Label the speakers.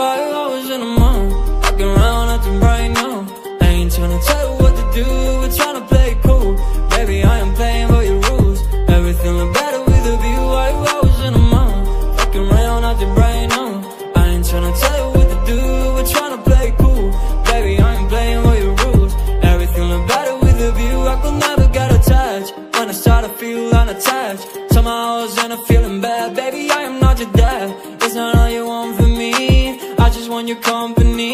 Speaker 1: While I was in the moon, Fucking around acting right now. I ain't tryna tell you what to do We're tryna play cool. Baby, I am playing by your rules. Everything look better with a view. While I was in the moon, Fucking around acting right now. I ain't tryna tell you what to do We're tryna play cool. Baby, I am playing by your rules. Everything look better with a view. I could never get attached When I start to feel unattached. Somehow I was in a feeling bad. Baby, I am not your dad on your company.